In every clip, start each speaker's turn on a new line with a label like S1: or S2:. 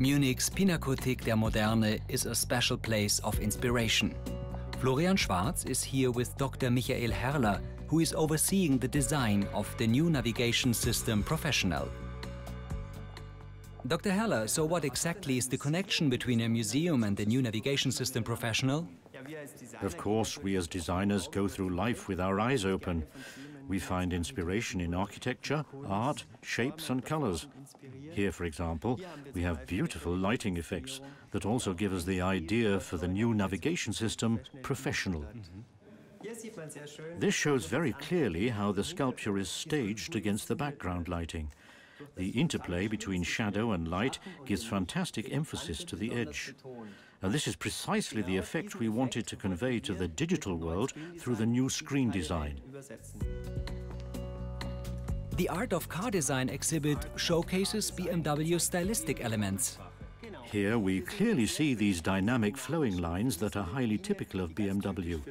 S1: Munich's Pinakothek der Moderne is a special place of inspiration. Florian Schwarz is here with Dr. Michael Herrler, who is overseeing the design of the new navigation system Professional. Dr. Herrler, so what exactly is the connection between a museum and the new navigation system Professional?
S2: Of course, we as designers go through life with our eyes open. We find inspiration in architecture, art, shapes and colors. Here, for example, we have beautiful lighting effects that also give us the idea for the new navigation system, Professional. This shows very clearly how the sculpture is staged against the background lighting. The interplay between shadow and light gives fantastic emphasis to the edge. And this is precisely the effect we wanted to convey to the digital world through the new screen design.
S1: The Art of Car Design exhibit showcases BMW stylistic elements.
S2: Here we clearly see these dynamic flowing lines that are highly typical of BMW.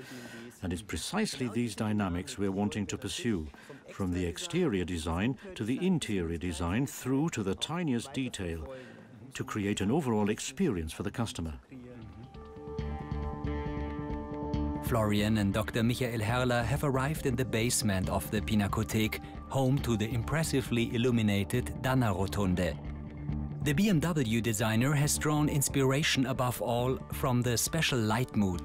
S2: And it's precisely these dynamics we're wanting to pursue, from the exterior design to the interior design through to the tiniest detail, to create an overall experience for the customer.
S1: Florian and Dr. Michael Herrler have arrived in the basement of the Pinakothek, home to the impressively illuminated Danner-Rotunde. The BMW designer has drawn inspiration above all from the special light mood.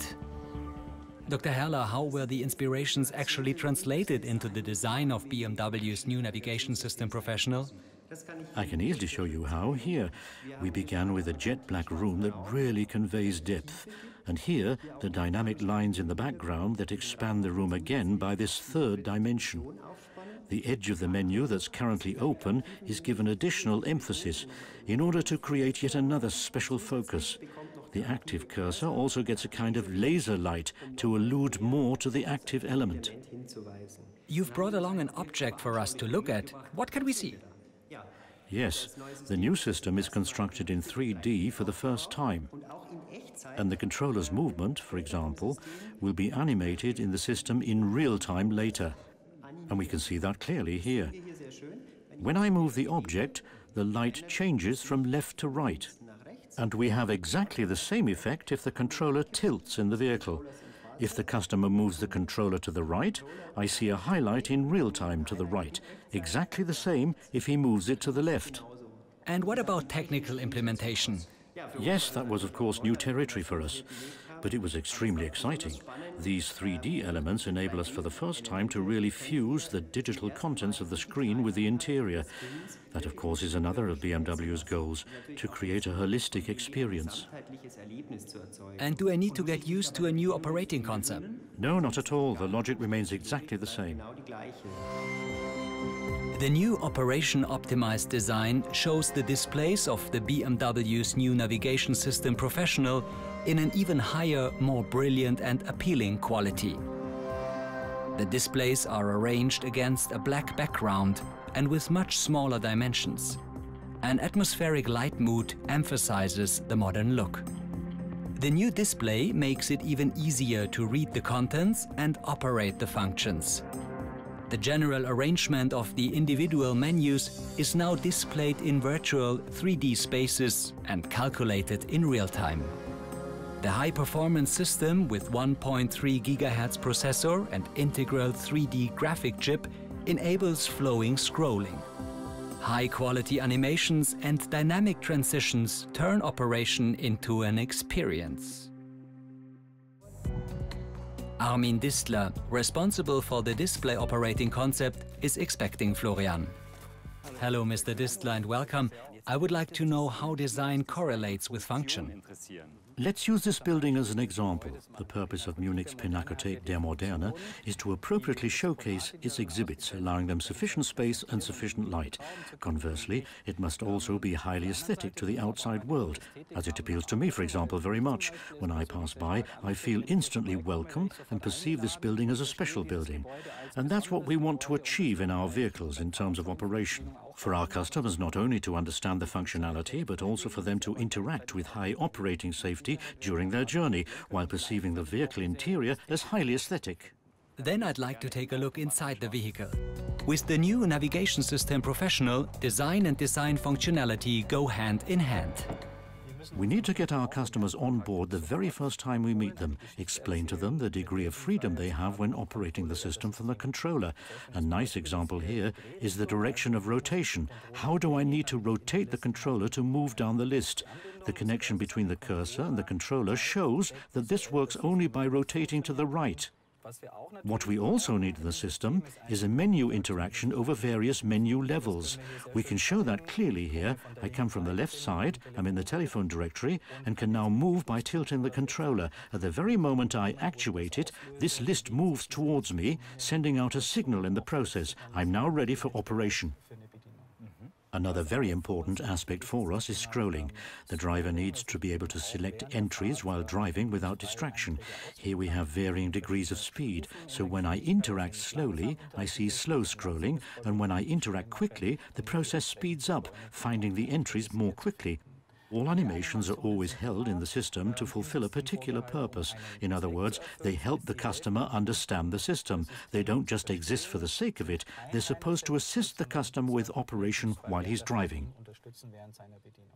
S1: Dr. Herrler, how were the inspirations actually translated into the design of BMW's new navigation system Professional?
S2: I can easily show you how. Here, we began with a jet black room that really conveys depth. And here, the dynamic lines in the background that expand the room again by this third dimension. The edge of the menu that's currently open is given additional emphasis in order to create yet another special focus. The active cursor also gets a kind of laser light to allude more to the active element.
S1: You've brought along an object for us to look at. What can we see?
S2: Yes, the new system is constructed in 3D for the first time. And the controller's movement, for example, will be animated in the system in real time later. And we can see that clearly here. When I move the object, the light changes from left to right. And we have exactly the same effect if the controller tilts in the vehicle. If the customer moves the controller to the right, I see a highlight in real time to the right, exactly the same if he moves it to the left.
S1: And what about technical implementation?
S2: Yes, that was of course new territory for us, but it was extremely exciting. These 3D elements enable us for the first time to really fuse the digital contents of the screen with the interior. That, of course, is another of BMW's goals, to create a holistic experience.
S1: And do I need to get used to a new operating concept?
S2: No, not at all. The logic remains exactly the same.
S1: The new operation-optimized design shows the displays of the BMW's new navigation system Professional in an even higher, more brilliant and appealing quality. The displays are arranged against a black background and with much smaller dimensions. An atmospheric light mood emphasizes the modern look. The new display makes it even easier to read the contents and operate the functions. The general arrangement of the individual menus is now displayed in virtual 3D spaces and calculated in real time. The high-performance system with 1.3 GHz processor and integral 3D graphic chip enables flowing scrolling. High-quality animations and dynamic transitions turn operation into an experience. Armin Distler, responsible for the display operating concept, is expecting Florian. Hello, Mr. Distler, and welcome. I would like to know how design correlates with function.
S2: Let's use this building as an example. The purpose of Munich's Pinakothek der Moderne is to appropriately showcase its exhibits, allowing them sufficient space and sufficient light. Conversely, it must also be highly aesthetic to the outside world, as it appeals to me, for example, very much. When I pass by, I feel instantly welcome and perceive this building as a special building. And that's what we want to achieve in our vehicles in terms of operation. For our customers not only to understand the functionality, but also for them to interact with high operating safety during their journey, while perceiving the vehicle interior as highly aesthetic.
S1: Then I'd like to take a look inside the vehicle. With the new navigation system Professional, design and design functionality go hand in hand.
S2: We need to get our customers on board the very first time we meet them, explain to them the degree of freedom they have when operating the system from the controller. A nice example here is the direction of rotation. How do I need to rotate the controller to move down the list? The connection between the cursor and the controller shows that this works only by rotating to the right. What we also need in the system is a menu interaction over various menu levels. We can show that clearly here. I come from the left side, I'm in the telephone directory, and can now move by tilting the controller. At the very moment I actuate it, this list moves towards me, sending out a signal in the process. I'm now ready for operation. Another very important aspect for us is scrolling. The driver needs to be able to select entries while driving without distraction. Here we have varying degrees of speed, so when I interact slowly, I see slow scrolling, and when I interact quickly, the process speeds up, finding the entries more quickly. All animations are always held in the system to fulfill a particular purpose. In other words, they help the customer understand the system. They don't just exist for the sake of it. They're supposed to assist the customer with operation while he's driving.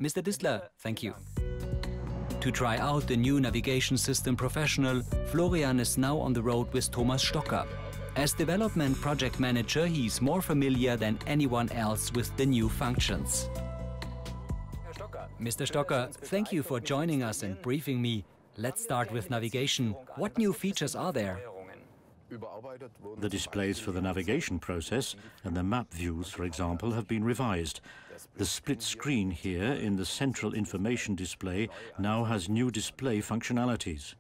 S1: Mr. Distler, thank you. To try out the new navigation system professional, Florian is now on the road with Thomas Stocker. As development project manager, he's more familiar than anyone else with the new functions. Mr. Stocker, thank you for joining us and briefing me. Let's start with navigation. What new features are there?
S2: The displays for the navigation process and the map views, for example, have been revised. The split screen here in the central information display now has new display functionalities.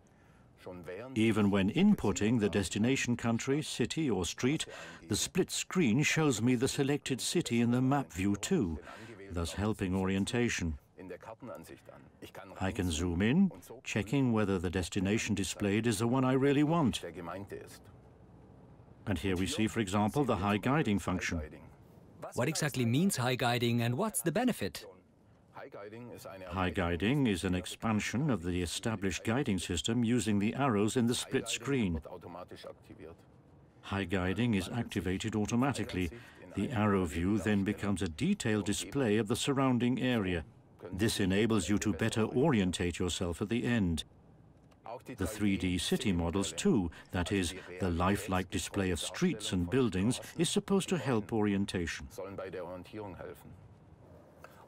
S2: Even when inputting the destination country, city or street, the split screen shows me the selected city in the map view too, thus helping orientation. I can zoom in, checking whether the destination displayed is the one I really want. And here we see, for example, the high guiding function.
S1: What exactly means high guiding and what's the benefit?
S2: High guiding is an expansion of the established guiding system using the arrows in the split screen. High guiding is activated automatically. The arrow view then becomes a detailed display of the surrounding area. This enables you to better orientate yourself at the end. The 3D city models too, that is, the lifelike display of streets and buildings, is supposed to help orientation.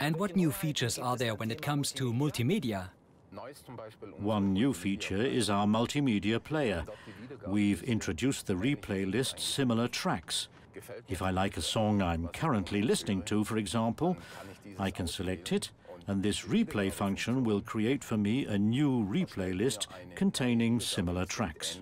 S1: And what new features are there when it comes to multimedia?
S2: One new feature is our multimedia player. We've introduced the replay list similar tracks. If I like a song I'm currently listening to, for example, I can select it and this replay function will create for me a new replay list containing similar tracks.